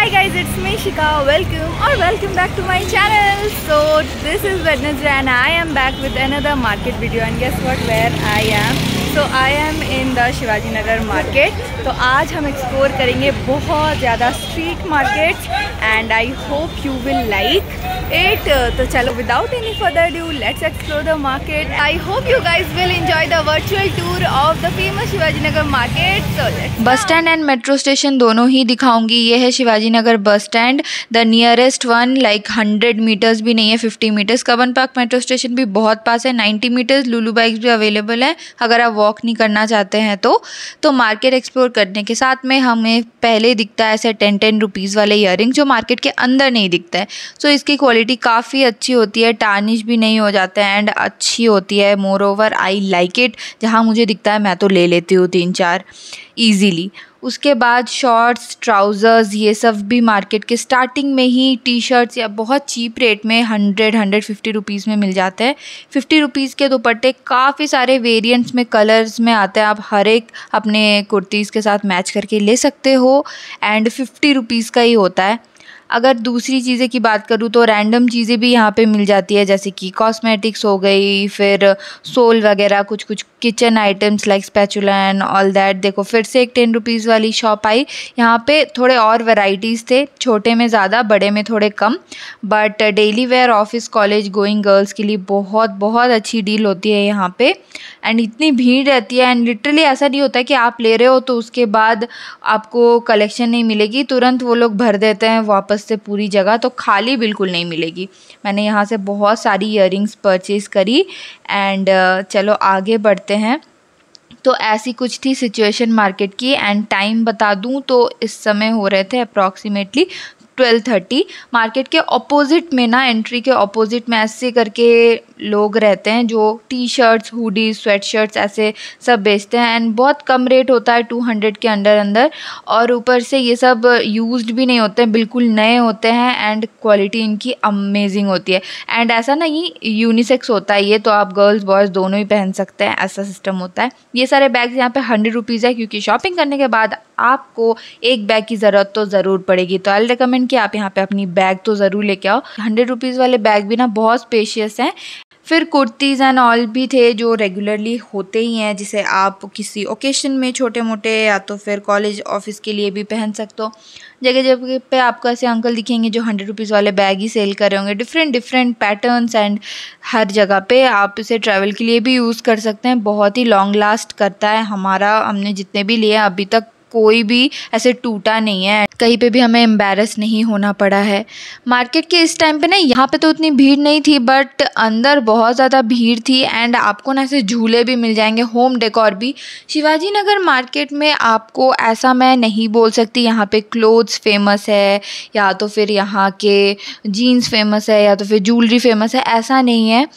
Hi guys, it's me Shika. Welcome or welcome back to my channel. So this is Wednesday and I am back with another market video and guess what where I am. So I am in the Shivaji Nagar market. तो आज हम explore करेंगे बहुत ज़्यादा street markets and I hope you will like It तो चलो without any further due let's explore the market I hope you guys will enjoy the virtual tour of the famous Shivaji Nagar market so bus stand and metro station दोनों ही दिखाऊँगी। ये है Shivaji Nagar bus stand the nearest one like hundred meters भी नहीं है fifty meters Cubbon park metro station भी बहुत पास है नाइन्टी मीटर्स लुलू बाइक्स भी अवेलेबल है अगर आप वॉक नहीं करना चाहते हैं तो। तो मार्केट एक्सप्लोर करने के साथ में हमें पहले दिखता है ऐसे टेन टेन रुपीज़ वाले इयर जो मार्केट के अंदर नहीं दिखता है। सो so, इसकी क्वालिटी काफ़ी अच्छी होती है टार्निश भी नहीं हो जाता है एंड अच्छी होती है। Moreover I like it जहाँ मुझे दिखता है, मैं तो ले लेती हूँ तीन चार ईजीली उसके बाद शॉर्ट्स ट्राउज़र्स ये सब भी मार्केट के स्टार्टिंग में ही टी शर्ट्स या बहुत चीप रेट में हंड्रेड हंड्रेड फिफ्टी रुपीज़ में मिल जाते हैं। फिफ्टी रुपीज़ के दुपट्टे काफ़ी सारे वेरिएंट्स में कलर्स में आते हैं। आप हर एक अपने कुर्तीज़ के साथ मैच करके ले सकते हो एंड फिफ्टी रुपीज़ का ही होता है। अगर दूसरी चीज़ें की बात करूँ तो रैंडम चीज़ें भी यहाँ पे मिल जाती है, जैसे कि कॉस्मेटिक्स हो गई, फिर सोल वगैरह कुछ कुछ kitchen items like spatula and all that देखो, फिर से एक टेन रुपीज़ वाली शॉप आई। यहाँ पे थोड़े और वैरायटीज़ थे, छोटे में ज़्यादा, बड़े में थोड़े कम। But daily wear office college going girls के लिए बहुत बहुत अच्छी डील होती है यहाँ पे। एंड इतनी भीड़ रहती है एंड लिटरली ऐसा नहीं होता कि आप ले रहे हो तो उसके बाद आपको कलेक्शन नहीं मिलेगी। तुरंत वो लोग भर देते हैं, वापस से पूरी जगह तो खाली बिल्कुल नहीं मिलेगी। मैंने यहाँ से बहुत सारी इयर परचेज़ करी एंड चलो आगे बढ़ते हैं। तो ऐसी कुछ थी सिचुएशन मार्केट की एंड टाइम बता दूँ तो इस समय हो रहे थे अप्रॉक्सीमेटली ट्वेल्व थर्टी, मार्केट के अपोजिट में ना एंट्री के अपोजिट में ऐसे करके लोग रहते हैं जो T shirts hoodie sweatshirts ऐसे सब बेचते हैं एंड बहुत कम रेट होता है टू हंड्रेड के अंदर अंदर और ऊपर से ये सब यूज्ड भी नहीं होते हैं बिल्कुल नए होते हैं एंड क्वालिटी इनकी अमेजिंग होती है। एंड ऐसा नहीं यूनिसेक्स होता है ये तो आप गर्ल्स बॉयज़ दोनों ही पहन सकते हैं, ऐसा सिस्टम होता है। ये सारे बैग्स यहाँ पे हंड्रेड रुपीज़ है क्योंकि शॉपिंग करने के बाद आपको एक बैग की ज़रूरत तो ज़रूर पड़ेगी। तो आई रिकमेंड कि आप यहाँ पे अपनी बैग तो ज़रूर लेके आओ। हंड्रेड रुपीज़ वाले बैग भी ना बहुत स्पेशियस हैं। फिर कुर्तीज़ एंड ऑल भी थे जो रेगुलरली होते ही हैं, जिसे आप किसी ओकेशन में छोटे मोटे या तो फिर कॉलेज ऑफ़िस के लिए भी पहन सकते हो। जगह जगह पे आपको ऐसे अंकल दिखेंगे जो हंड्रेड रुपीज़ वाले बैग ही सेल कर रहे होंगे। डिफरेंट डिफरेंट पैटर्न्स एंड हर जगह पे आप इसे ट्रैवल के लिए भी यूज़ कर सकते हैं। बहुत ही लॉन्ग लास्ट करता है हमारा, हमने जितने भी लिए अभी तक कोई भी ऐसे टूटा नहीं है। कहीं पे भी हमें एम्बेरस नहीं होना पड़ा है। मार्केट के इस टाइम पे ना यहाँ पे तो उतनी भीड़ नहीं थी बट अंदर बहुत ज़्यादा भीड़ थी एंड आपको ना ऐसे झूले भी मिल जाएँगे होम डेकोर भी। शिवाजी नगर मार्केट में आपको ऐसा मैं नहीं बोल सकती, यहाँ पे क्लोथ्स फ़ेमस है, या तो फिर यहाँ के जीन्स फ़ेमस है, या तो फिर ज्वेलरी फ़ेमस है, ऐसा नहीं है।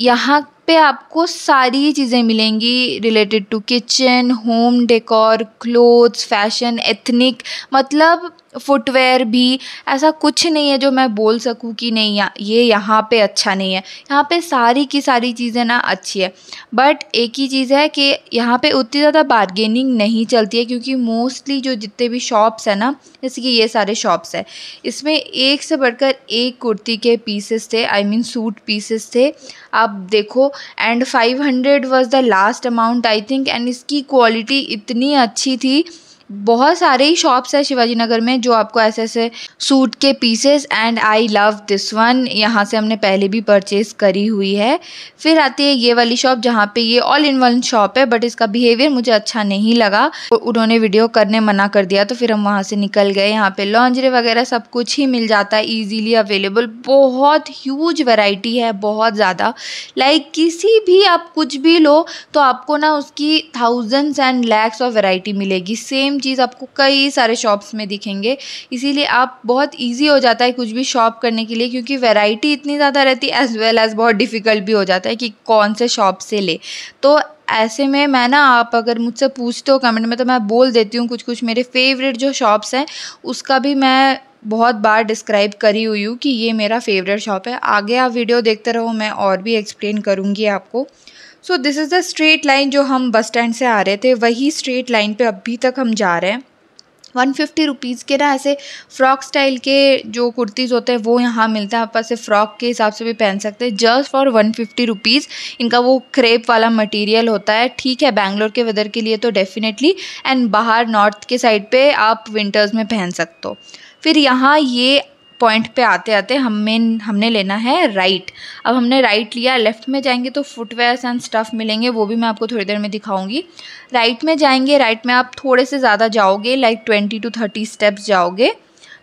यहाँ पे आपको सारी चीज़ें मिलेंगी related to kitchen home decor clothes fashion ethnic मतलब फुटवेयर भी, ऐसा कुछ नहीं है जो मैं बोल सकूँ कि नहीं, ये यहाँ पे अच्छा नहीं है। यहाँ पे सारी की सारी चीज़ें ना अच्छी है। बट एक ही चीज़ है कि यहाँ पे उतनी ज़्यादा बारगेनिंग नहीं चलती है क्योंकि मोस्टली जो जितने भी शॉप्स हैं ना, जैसे कि ये सारे शॉप्स हैं, इसमें एक से बढ़कर एक कुर्ती के पीसेस थे आई मीन सूट पीसेस थे। आप देखो and five hundred was the last amount I think and इसकी क्वालिटी इतनी अच्छी थी बहुत सारे ही शॉप्स है शिवाजी नगर में जो आपको ऐसे ऐसे सूट के pieces and I love this one यहाँ से हमने पहले भी परचेज़ करी हुई है। फिर आती है ये वाली शॉप जहाँ पे ये ऑल इन वन शॉप है बट इसका बिहेवियर मुझे अच्छा नहीं लगा। उन्होंने वीडियो करने मना कर दिया तो फिर हम वहाँ से निकल गए। यहाँ पे लॉन्जरे वगैरह सब कुछ ही मिल जाता है ईजीली अवेलेबल बहुत ह्यूज वेराइटी है, बहुत ज़्यादा। लाइक किसी भी आप कुछ भी लो तो आपको ना उसकी thousands and lakhs of variety मिलेगी। सेम चीज़ आपको कई सारे शॉप्स में दिखेंगे। इसीलिए आप बहुत ईजी हो जाता है कुछ भी शॉप करने के लिए क्योंकि वैरायटी इतनी ज़्यादा रहती है एज़ वेल एज़ बहुत डिफ़िकल्ट भी हो जाता है कि कौन से शॉप से ले। तो ऐसे में मैं ना, आप अगर मुझसे पूछते हो कमेंट में तो मैं बोल देती हूँ कुछ कुछ मेरे फेवरेट जो शॉप्स हैं, उसका भी मैं बहुत बार डिस्क्राइब करी हुई हूँ कि ये मेरा फेवरेट शॉप है। आगे आप वीडियो देखते रहो, मैं और भी एक्सप्लेन करूँगी आपको। So this is the straight line जो हम बस स्टैंड से आ रहे थे, वही स्ट्रेट लाइन पे अभी तक हम जा रहे हैं। वन फिफ्टी रुपीज़ के ना ऐसे फ्रॉक स्टाइल के जो कुर्तीज़ होते हैं, वो यहाँ मिलते हैं। आप ऐसे फ्रॉक के हिसाब से भी पहन सकते हैं। Just for one fifty rupees इनका वो क्रेप वाला मटेरियल होता है। ठीक है बैंगलोर के वेदर के लिए तो डेफिनेटली एंड बाहर नॉर्थ के साइड पे आप विंटर्स में पहन सकते हो। फिर यहाँ ये पॉइंट पे आते आते हम मेन हमने लेना है राइट अब हमने राइट लिया लेफ़्ट में जाएँगे तो फुटवेयर्स एंड स्टफ़ मिलेंगे, वो भी मैं आपको थोड़ी देर में दिखाऊँगी. राइट में जाएँगे राइट में आप थोड़े से ज़्यादा जाओगे like twenty to thirty steps जाओगे.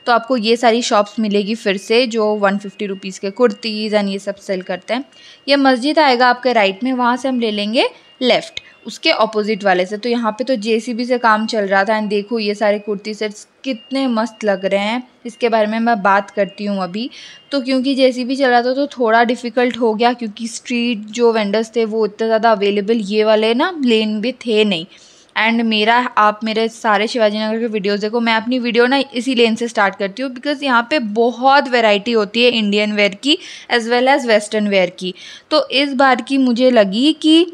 तो आपको ये सारी शॉप्स मिलेगी फिर से, जो वन फिफ्टी रुपीज़ के कुर्तीज़ एंड ये सब सेल करते हैं। ये मस्जिद आएगा आपके राइट में, वहाँ से हम ले लेंगे लेफ़्ट उसके ऑपोजिट वाले से। तो यहाँ पे तो जेसीबी से काम चल रहा था एंड देखो ये सारे कुर्ती सेट्स कितने मस्त लग रहे हैं। इसके बारे में मैं बात करती हूँ अभी। तो क्योंकि जेसीबी चल रहा था तो थोड़ा डिफ़िकल्ट हो गया, क्योंकि स्ट्रीट जो वेंडर्स थे, वो इतने ज़्यादा अवेलेबल ये वाले ना लेन भी थे नहीं। एंड मेरा, आप मेरे सारे शिवाजी नगर के वीडियोज़ देखो। मैं अपनी वीडियो ना इसी लेन से स्टार्ट करती हूँ बिकॉज़ यहाँ पे बहुत वेराइटी होती है इंडियन वेयर की as well as western wear की। तो इस बार की मुझे लगी कि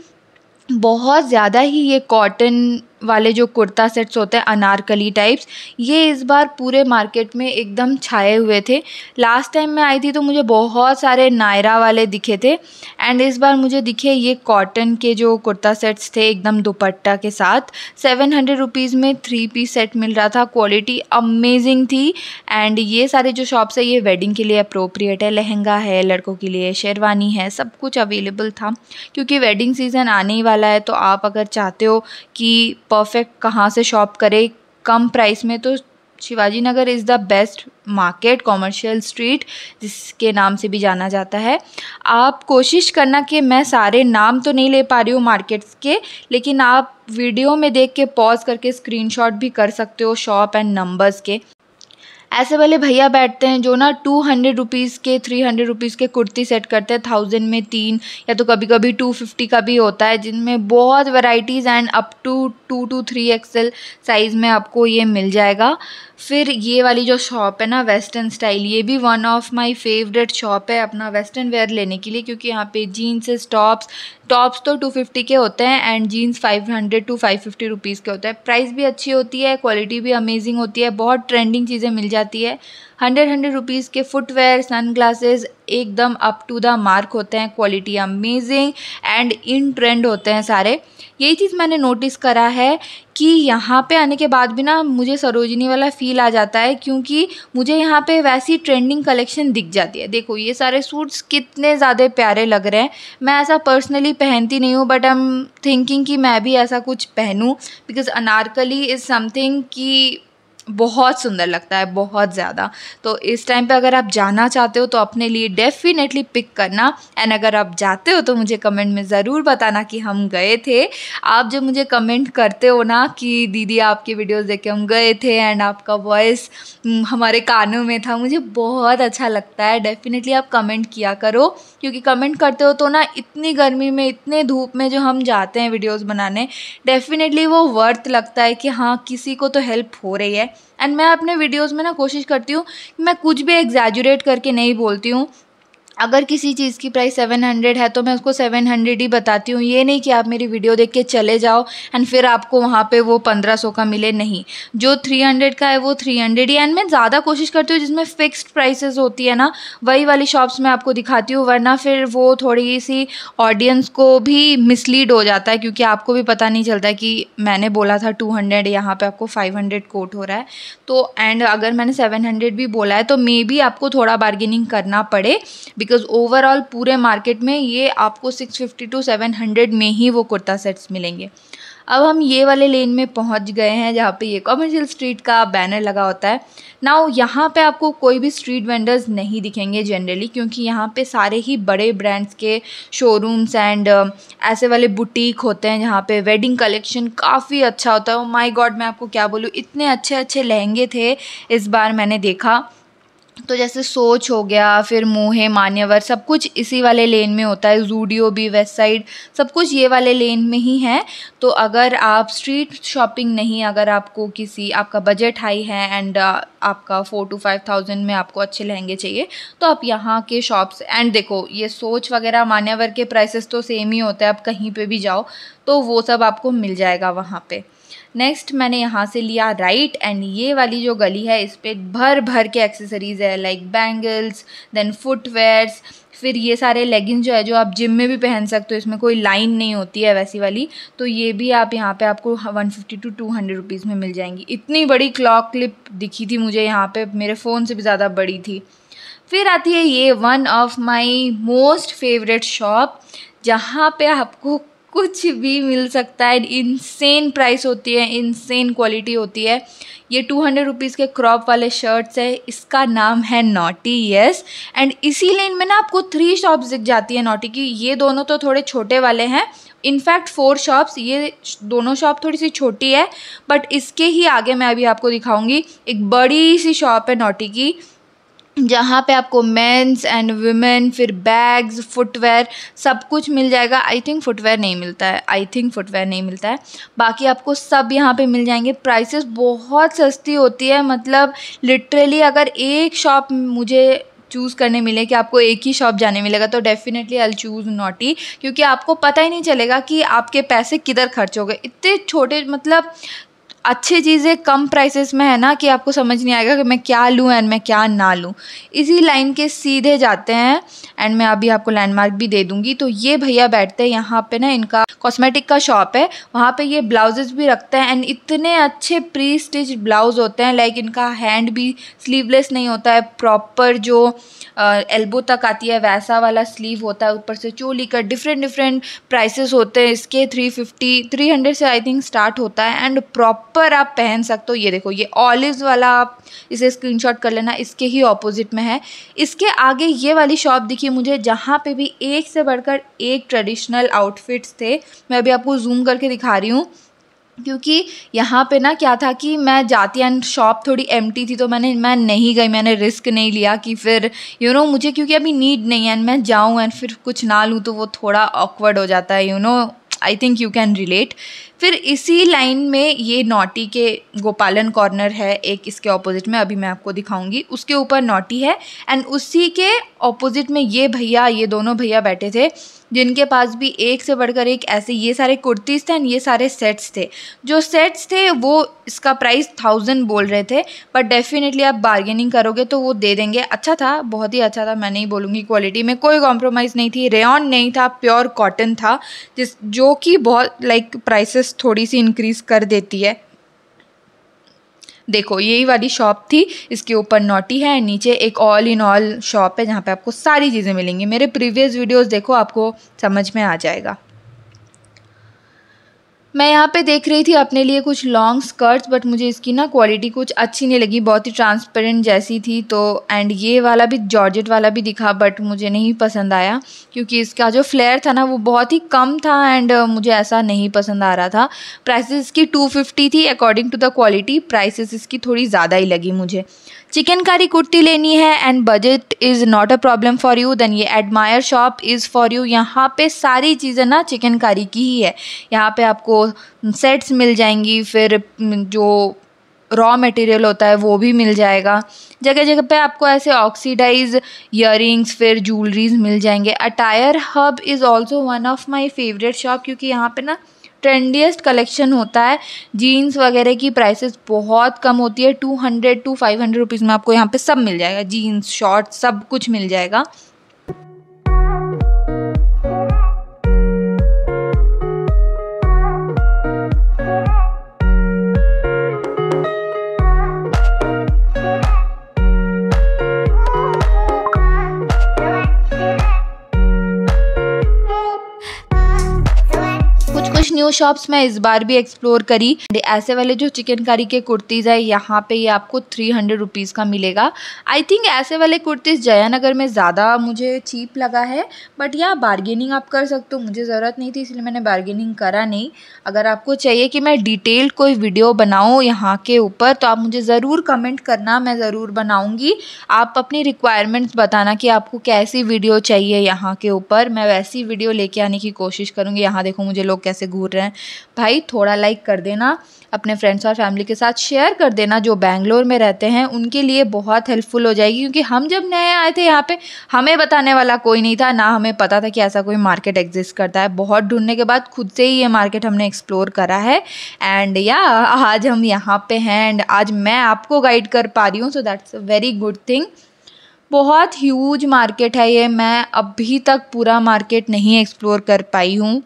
बहुत ज़्यादा ही ये कॉटन वाले जो कुर्ता सेट्स होते हैं, अनारकली टाइप्स ये इस बार पूरे मार्केट में एकदम छाए हुए थे। लास्ट टाइम मैं आई थी तो मुझे बहुत सारे नायरा वाले दिखे थे एंड इस बार मुझे दिखे ये कॉटन के जो कुर्ता सेट्स थे एकदम दुपट्टा के साथ। सेवन हंड्रेड रुपीज़ में थ्री पीस सेट मिल रहा था क्वालिटी अमेजिंग थी एंड ये सारे जो शॉप्स है, ये वेडिंग के लिए अप्रोप्रिएट है, लहंगा है, लड़कों के लिए शेरवानी है, सब कुछ अवेलेबल था। क्योंकि वेडिंग सीज़न आने ही वाला है तो आप अगर चाहते हो कि परफेक्ट कहाँ से शॉप करें, कम प्राइस में तो Shivaji Nagar is the best market commercial street जिसके नाम से भी जाना जाता है। आप कोशिश करना कि मैं सारे नाम तो नहीं ले पा रही हूँ मार्केट्स के, लेकिन आप वीडियो में देख के पॉज करके स्क्रीनशॉट भी कर सकते हो शॉप एंड नंबर्स के। ऐसे वाले भैया बैठते हैं जो ना टू हंड्रेड रुपीज़ के थ्री हंड्रेड रुपीज़ के कुर्ती सेट करते हैं थाउज़ेंड में तीन, या तो कभी कभी टू फिफ्टी का भी होता है, जिनमें बहुत varieties and up to two to three XL size में आपको ये मिल जाएगा। फिर ये वाली जो शॉप है ना वेस्टर्न स्टाइल ये भी one of my favourite shop है अपना वेस्टर्न वेयर लेने के लिए, क्योंकि यहाँ पे जीन्स टॉप्स टॉप्स तो टू फिफ्टी के होते हैं and jeans five hundred to five fifty rupees के होते हैं। प्राइस भी अच्छी होती है क्वालिटी भी अमेजिंग होती है, बहुत ट्रेंडिंग चीज़ें मिल जाती है। हंड्रेड हंड्रेड रुपीज़ के फुटवेयर सन ग्लासेस एकदम अप टू द मार्क होते हैं quality amazing and in trend होते हैं सारे। यही चीज़ मैंने नोटिस करा है कि यहाँ पे आने के बाद भी ना मुझे सरोजिनी वाला फ़ील आ जाता है क्योंकि मुझे यहाँ पे वैसी ट्रेंडिंग कलेक्शन दिख जाती है। देखो, ये सारे सूट्स कितने ज़्यादा प्यारे लग रहे हैं। मैं ऐसा पर्सनली पहनती नहीं हूँ बट आई एम थिंकिंग कि मैं भी ऐसा कुछ पहनूँ बिकॉज़ अनारकली इज़ समथिंग कि बहुत सुंदर लगता है, बहुत ज़्यादा। तो इस टाइम पे अगर आप जाना चाहते हो तो अपने लिए डेफिनेटली पिक करना। एंड अगर आप जाते हो तो मुझे कमेंट में ज़रूर बताना कि हम गए थे। आप जब मुझे कमेंट करते हो ना, कि दीदी आपकी वीडियोस देख के हम गए थे एंड आपका वॉइस हमारे कानों में था, मुझे बहुत अच्छा लगता है। डेफिनेटली आप कमेंट किया करो। क्योंकि कमेंट करते हो तो ना इतनी गर्मी में, इतने धूप में जो हम जाते हैं वीडियोज़ बनाने डेफिनेटली वो वर्थ लगता है कि हाँ किसी को तो हेल्प हो रही है। एंड मैं अपने वीडियोस में ना कोशिश करती हूँ कि मैं कुछ भी एग्जैजुरेट करके नहीं बोलती हूँ। अगर किसी चीज़ की प्राइस सेवन हंड्रेड है तो मैं उसको सेवन हंड्रेड ही बताती हूँ। ये नहीं कि आप मेरी वीडियो देख के चले जाओ एंड फिर आपको वहाँ पे वो पंद्रह सौ का मिले नहीं। जो थ्री हंड्रेड का है, वो थ्री हंड्रेड ही। एंड मैं ज़्यादा कोशिश करती हूँ, जिसमें फ़िक्स्ड प्राइसेस होती है ना, वही वाली शॉप्स में आपको दिखाती हूँ, वरना फिर वो थोड़ी सी ऑडियंस को भी मिसलीड हो जाता है, क्योंकि आपको भी पता नहीं चलता कि मैंने बोला था टू हंड्रेड यहाँ पर आपको फाइव हंड्रेड कोट हो रहा है। तो एंड अगर मैंने सेवन हंड्रेड भी बोला है तो मे बी आपको थोड़ा बार्गेनिंग करना पड़े बिकॉज़ ओवरऑल पूरे मार्केट में ये आपको 650 टू 700 में ही वो कुर्ता सेट्स मिलेंगे। अब हम ये वाले लेन में पहुँच गए हैं जहाँ पे ये कॉमर्शियल स्ट्रीट का बैनर लगा होता है। नाउ यहाँ पे आपको कोई भी स्ट्रीट वेंडर्स नहीं दिखेंगे जनरली क्योंकि यहाँ पे सारे ही बड़े ब्रांड्स के शोरूम्स एंड uh, ऐसे वाले बुटीक होते हैं जहाँ पे वेडिंग कलेक्शन काफ़ी अच्छा होता है। माई oh गॉड मैं आपको क्या बोलूँ? इतने अच्छे अच्छे लहंगे थे इस बार मैंने देखा। तो जैसे सोच हो गया फिर मोहे मान्यवर सब कुछ इसी वाले लेन में होता है। जूडियो भी वेस्ट साइड सब कुछ ये वाले लेन में ही है। तो अगर आप स्ट्रीट शॉपिंग नहीं अगर आपको किसी आपका बजट हाई है एंड uh, आपका फोर टू फाइव थाउज़ेंड में आपको अच्छे लहंगे चाहिए तो आप यहाँ के शॉप्स एंड देखो ये सोच वगैरह मान्यवर के प्राइसेस तो सेम ही होते हैं। आप कहीं पे भी जाओ तो वो सब आपको मिल जाएगा वहाँ पे। नेक्स्ट मैंने यहाँ से लिया राइट एंड ये वाली जो गली है, इस पर भर भर के एक्सेसरीज़ है लाइक बैंगल्स देन फुटवेयर्स फिर ये सारे लेगिंग्स जो है, जो आप जिम में भी पहन सकते हो, इसमें कोई लाइन नहीं होती है वैसी वाली तो ये भी आप यहाँ पे आपको one fifty to two hundred में मिल जाएँगी। इतनी बड़ी क्लॉक क्लिप दिखी थी मुझे यहाँ पे, मेरे फ़ोन से भी ज़्यादा बड़ी थी। फिर आती है ये one of my most favourite shop जहाँ पे आपको कुछ भी मिल सकता है। इनसेन प्राइस होती है इनसेन क्वालिटी होती है। ये टू हंड्रेड रुपीज़ के क्रॉप वाले शर्ट्स है, इसका नाम है नोटी यस एंड इसी लेन में ना आपको थ्री शॉप्स दिख जाती है नोटी की। ये दोनों तो थोड़े छोटे वाले हैं। इनफैक्ट फोर शॉप्स ये दोनों शॉप थोड़ी सी छोटी है। बट इसके ही आगे मैं अभी आपको दिखाऊँगी, एक बड़ी सी शॉप है नोटी की। जहाँ पे आपको मेंस एंड वुमेन, फिर बैग्स, फुटवेयर, सब कुछ मिल जाएगा। आई थिंक फुटवेयर नहीं मिलता है। आई थिंक फुटवेयर नहीं मिलता है। बाकी आपको सब यहाँ पे मिल जाएँगे। प्राइसेस बहुत सस्ती होती है। मतलब लिटरली अगर एक शॉप मुझे चूज़ करने मिले कि आपको एक ही शॉप जाने मिलेगा तो डेफिनेटली आई चूज़ नॉटी क्योंकि आपको पता ही नहीं चलेगा कि आपके पैसे किधर खर्च हो गए। इतने छोटे मतलब अच्छी चीज़ें कम प्राइसेस में है ना कि आपको समझ नहीं आएगा कि मैं क्या लूँ एंड मैं क्या ना लूँ। इसी लाइन के सीधे जाते हैं एंड मैं अभी आपको लैंडमार्क भी दे दूँगी। तो ये भैया बैठते हैं यहाँ पे ना इनका कॉस्मेटिक का शॉप है, वहाँ पे ये ब्लाउजेज भी रखते हैं एंड इतने अच्छे प्री स्टिच ब्लाउज होते हैं लाइक इनका हैंड भी स्लीवलेस नहीं होता है प्रॉपर जो एल्बो तक आती है, वैसा वाला स्लीव होता है, ऊपर से चोली का डिफरेंट डिफरेंट प्राइसेस होते हैं, इसके थ्री फिफ्टी थ्री हंड्रेड से आई थिंक स्टार्ट होता है एंड प्रॉपर आप पहन सकते हो। ये देखो, ये ऑलिव वाला आप इसे स्क्रीनशॉट कर लेना, इसके ही ऑपोजिट में है। इसके आगे ये वाली शॉप दिखी मुझे, जहाँ पे भी एक से बढ़कर एक ट्रेडिशनल आउटफिट्स थे मैं अभी आपको जूम करके दिखा रही हूँ क्योंकि यहाँ पे ना क्या था कि मैं जाती एंड शॉप थोड़ी एम थी तो मैंने मैं नहीं गई मैंने रिस्क नहीं लिया कि फिर यू you नो know, मुझे क्योंकि अभी नीड नहीं है एंड मैं जाऊँ एंड फिर कुछ ना लूँ तो वो थोड़ा ऑकवर्ड हो जाता है you know I think you can relate फिर इसी लाइन में ये नोटी के गोपालन कॉर्नर है, एक इसके ऑपोजिट में, अभी मैं आपको दिखाऊँगी। उसके ऊपर नोटी है एंड उसी के ऑपोजिट में ये भैया, ये दोनों भैया बैठे थे, जिनके पास भी एक से बढ़कर एक ऐसे ये सारे कुर्तीज़ थे एंड ये सारे सेट्स थे। जो सेट्स थे, वो इसका प्राइस थाउज़ेंड बोल रहे थे बट डेफिनेटली आप बार्गेनिंग करोगे तो वो दे देंगे। अच्छा था, बहुत ही अच्छा था, मैं नहीं बोलूँगी क्वालिटी में, कोई कॉम्प्रोमाइज़ नहीं थी रेन नहीं था प्योर कॉटन था, जिस, जो कि बहुत लाइक प्राइसेस थोड़ी सी इंक्रीज़ कर देती है। देखो, यही वाली शॉप थी, इसके ऊपर नोटी है, नीचे एक ऑल इन ऑल शॉप है, जहाँ पे आपको सारी चीज़ें मिलेंगी। मेरे प्रीवियस वीडियोस देखो, आपको समझ में आ जाएगा। मैं यहाँ पे देख रही थी अपने लिए कुछ लॉन्ग स्कर्ट्स बट मुझे इसकी ना क्वालिटी कुछ अच्छी नहीं लगी। बहुत ही ट्रांसपेरेंट जैसी थी तो एंड ये वाला भी जॉर्जेट वाला भी दिखा बट मुझे नहीं पसंद आया, क्योंकि इसका जो फ्लेयर था ना, वो बहुत ही कम था एंड मुझे ऐसा नहीं पसंद आ रहा था। प्राइसेस इसकी टू फिफ्टी थी according to the quality prices इसकी थोड़ी ज़्यादा ही लगी मुझे। चिकन कारी कुर्ती लेनी है and budget is not a problem for you then ये Admire shop is for you यहाँ पे सारी चीज़ें ना चिकन कारी की ही है। यहाँ पे आपको सेट्स मिल जाएँगी, फिर जो रॉ मटेरियल होता है वो भी मिल जाएगा। जगह जगह पे आपको ऐसे ऑक्सीडाइज इयर फिर ज्वेलरीज मिल जाएँगे। Attire Hub is also one of my favourite shop क्योंकि यहाँ पे ना ट्रेंडियस्ट कलेक्शन होता है। जीन्स वगैरह की प्राइसेस बहुत कम होती है। Two hundred to five hundred rupees में आपको यहाँ पे सब मिल जाएगा। जीन्स शॉर्ट्स सब कुछ मिल जाएगा। न्यू शॉप्स मैं इस बार भी एक्सप्लोर करी। ऐसे वाले जो चिकनकारी के कुर्तीज़ है, यहाँ पे ये आपको थ्री हंड्रेड रुपीज़ का मिलेगा। आई थिंक ऐसे वाले कुर्तीज़ जयानगर में ज़्यादा मुझे चीप लगा है बट यहाँ बार्गेनिंग आप कर सकते हो। मुझे ज़रूरत नहीं थी, इसलिए मैंने बार्गेनिंग करा नहीं। अगर आपको चाहिए कि मैं डिटेल्ड कोई वीडियो बनाऊँ यहाँ के ऊपर तो आप मुझे ज़रूर कमेंट करना, मैं ज़रूर बनाऊँगी। आप अपनी रिक्वायरमेंट्स बताना कि आपको कैसी वीडियो चाहिए यहाँ के ऊपर। मैं वैसी वीडियो लेके आने की कोशिश करूँगी। यहाँ देखो मुझे लोग कैसे घूर रहे हैं। भाई थोड़ा लाइक कर देना अपने फ्रेंड्स और फैमिली के साथ शेयर कर देना जो बैंगलोर में रहते हैं उनके लिए बहुत हेल्पफुल हो जाएगी क्योंकि हम जब नए आए थे यहाँ पे हमें बताने वाला कोई नहीं था ना हमें पता था कि ऐसा कोई मार्केट एग्जिस्ट करता है। बहुत ढूँढने के बाद खुद से ही ये मार्केट हमने एक्सप्लोर करा है। एंड या yeah, आज हम यहाँ पे हैं एंड आज मैं आपको गाइड कर पा रही हूँ so that's a very good thing बहुत ह्यूज मार्केट है ये मैं अभी तक पूरा मार्केट नहीं एक्सप्लोर कर पाई हूँ।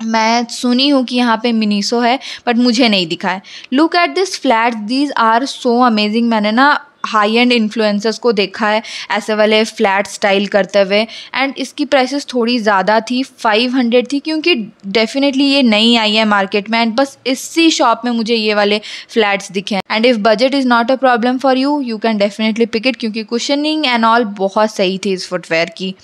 मैं सुनी हूँ कि यहाँ पे मिनीसो है बट मुझे नहीं दिखा है। Look at this flat these are so amazing मैंने ना हाई एंड इन्फ्लुएंसर्स को देखा है, ऐसे वाले फ्लैट स्टाइल करते हुए। एंड इसकी प्राइसेस थोड़ी ज़्यादा थी फाइव हंड्रेड थी, क्योंकि डेफिनेटली ये नई आई है मार्केट में। एंड बस इसी शॉप में मुझे ये वाले फ्लैट्स दिखे हैं। And if budget is not a problem for you you can definitely pick it क्योंकि कुशनिंग एंड ऑल बहुत सही थी इस फुटवेयर की।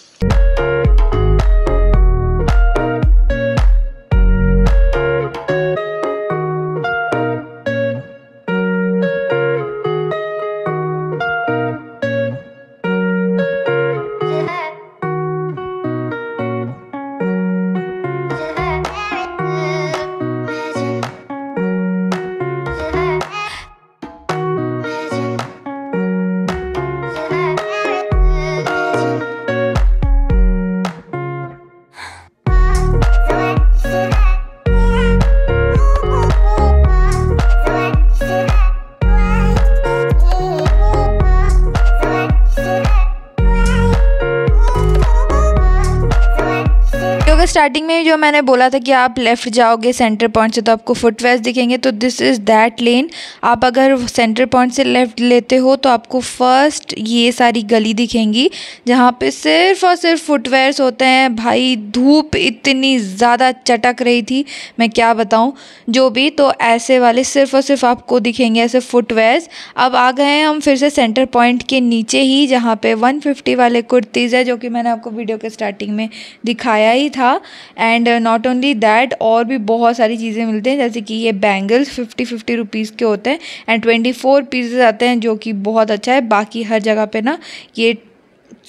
में जो मैंने बोला था कि आप लेफ़्ट जाओगे सेंटर पॉइंट से तो आपको फुटवेयर्स दिखेंगे तो दिस इज़ दैट लेन आप अगर सेंटर पॉइंट से लेफ़्ट लेते हो तो आपको फ़र्स्ट ये सारी गली दिखेंगी, जहाँ पे सिर्फ़ और सिर्फ़ फुटवेयर्स होते हैं। भाई, धूप इतनी ज़्यादा चटक रही थी, मैं क्या बताऊँ? जो भी तो ऐसे वाले सिर्फ़ और सिर्फ़ आपको दिखेंगे ऐसे फुटवेयर्स अब आ गए हम फिर से सेंटर पॉइंट के नीचे ही, जहाँ पे 150 वाले कुर्तीज़ है, जो कि मैंने आपको वीडियो के स्टार्टिंग में दिखाया ही था। एंड नॉट ओनली दैट और भी बहुत सारी चीज़ें मिलती हैं, जैसे कि ये बैंगल्स फिफ्टी फिफ्टी रुपीज़ के होते हैं एंड ट्वेंटी फोर पीसेज आते हैं, जो कि बहुत अच्छा है। बाकी हर जगह पे ना, ये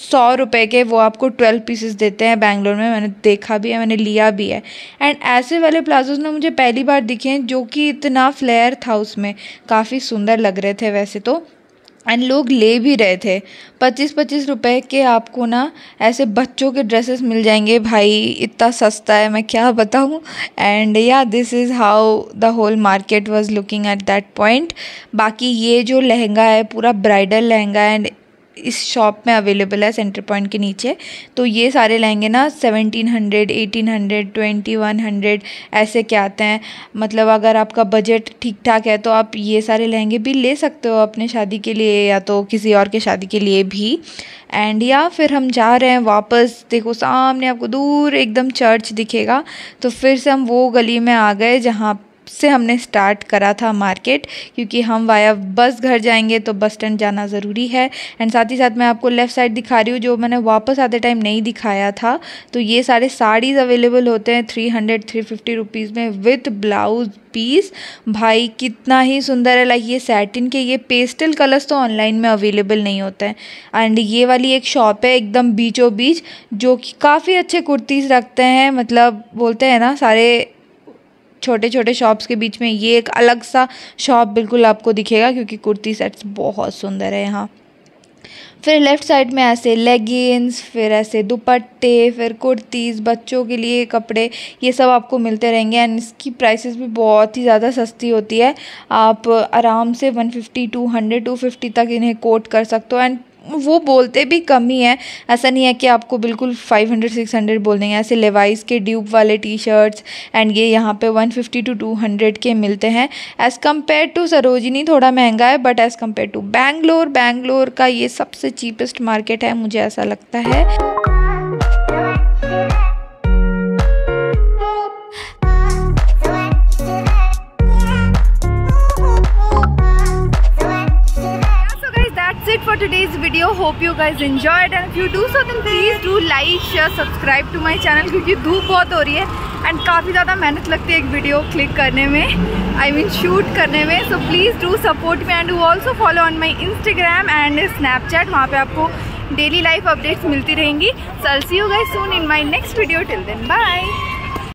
सौ रुपए के वो आपको ट्वेल्व पीसेस देते हैं बैंगलोर में। मैंने देखा भी है, मैंने लिया भी है। एंड ऐसे वाले प्लाजोज ना, मुझे पहली बार दिखे हैं, जो कि इतना फ्लेयर था उसमें। काफ़ी सुंदर लग रहे थे वैसे तो। एंड लोग ले भी रहे थे। पच्चीस पच्चीस रुपए के आपको ना ऐसे बच्चों के ड्रेसेस मिल जाएँगे, भाई, इतना सस्ता है, मैं क्या बताऊँ? एंड या this is how the whole market was looking at that point बाकी ये जो लहंगा है, पूरा ब्राइडल लहंगा एंड इस शॉप में अवेलेबल है सेंटर पॉइंट के नीचे। तो ये सारे लहंगे ना seventeen hundred eighteen hundred twenty one hundred ऐसे के आते हैं? मतलब अगर आपका बजट ठीक ठाक है तो आप ये सारे लहंगे भी ले सकते हो अपने शादी के लिए, या तो किसी और के शादी के लिए भी। एंड या फिर हम जा रहे हैं वापस, देखो सामने आपको दूर एकदम चर्च दिखेगा। तो फिर से हम वो गली में आ गए, जहाँ से हमने स्टार्ट करा था मार्केट क्योंकि हम वाया बस घर जाएँगे तो बस स्टैंड जाना ज़रूरी है। एंड साथ ही साथ मैं आपको लेफ़्ट साइड दिखा रही हूँ, जो मैंने वापस आते टाइम नहीं दिखाया था। तो ये सारे साड़ीज़ अवेलेबल होते हैं three hundred three fifty rupees में विथ ब्लाउज पीस भाई, कितना ही सुंदर है। लाइक ये सैटिन के, ये पेस्टल कलर्स तो ऑनलाइन में अवेलेबल नहीं होते हैं। एंड ये वाली एक शॉप है, एकदम बीचों बीच, जो कि काफ़ी अच्छे कुर्तीज़ रखते हैं। मतलब बोलते हैं ना, सारे छोटे छोटे शॉप्स के बीच में ये एक अलग सा शॉप बिल्कुल आपको दिखेगा, क्योंकि कुर्ती सेट्स बहुत सुंदर है यहाँ। फिर लेफ़्ट साइड में ऐसे लेगिंग्स फिर ऐसे दुपट्टे, फिर कुर्तीज़ बच्चों के लिए कपड़े, ये सब आपको मिलते रहेंगे एंड इसकी प्राइसेस भी बहुत ही ज़्यादा सस्ती होती है। आप आराम से 150 200 250 तक इन्हें कोट कर सकते हो एंड वो बोलते भी कम ही हैं। ऐसा नहीं है कि आपको बिल्कुल फाइव हंड्रेड सिक्स हंड्रेड बोल देंगे। ऐसे लेवाइस के ड्यूब वाले टी शर्ट्स एंड ये यहाँ पे one fifty to two hundred के मिलते हैं। एज़ कंपेयर टू सरोजिनी, थोड़ा महँगा है but as compare to Bangalore Bangalore का ये सबसे चीपेस्ट मार्केट है, मुझे ऐसा लगता है। Today's you guys enjoyed. And if you do so, then please do like, share, subscribe to my channel, क्योंकि धूप बहुत हो रही है एंड काफ़ी ज़्यादा मेहनत लगती है एक वीडियो क्लिक करने में आई मीन शूट करने में. So please do support me and do also follow on my Instagram and Snapchat वहाँ पर आपको डेली लाइफ अपडेट्स मिलती रहेंगी. So see you guys soon in my next video till then bye